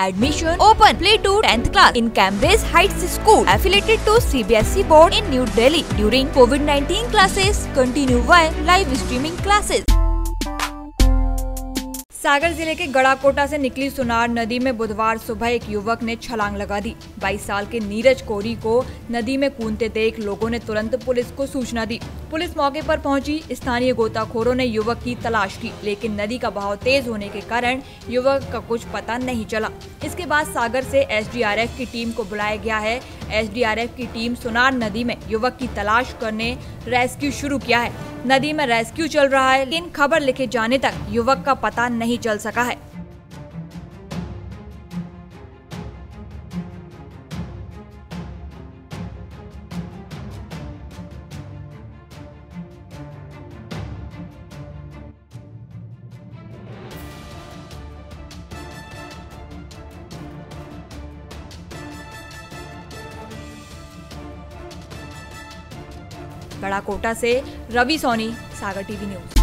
Admission open. Play to 10th class in Cambridge Heights School affiliated to CBSE board in New Delhi. During COVID-19 classes continue via live streaming classes. सागर जिले के गड़ाकोटा से निकली सुनार नदी में बुधवार सुबह एक युवक ने छलांग लगा दी 22 साल के नीरज कोरी को नदी में कूदते देख लोगों ने तुरंत पुलिस को सूचना दी पुलिस मौके पर पहुंची स्थानीय गोताखोरों ने युवक की तलाश की लेकिन नदी का बहाव तेज होने के कारण युवक का कुछ पता नहीं चला इसके बाद सागर से एसडीआरएफ की टीम को बुलाया गया है एसडीआरएफ की टीम सुनार नदी में युवक की तलाश करने रेस्क्यू शुरू किया है नदी में रेस्क्यू चल रहा है लेकिन खबर लिखे जाने तक युवक का पता नहीं चल सका है बड़ा कोटा से रवि सोनी सागर टीवी न्यूज